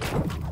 you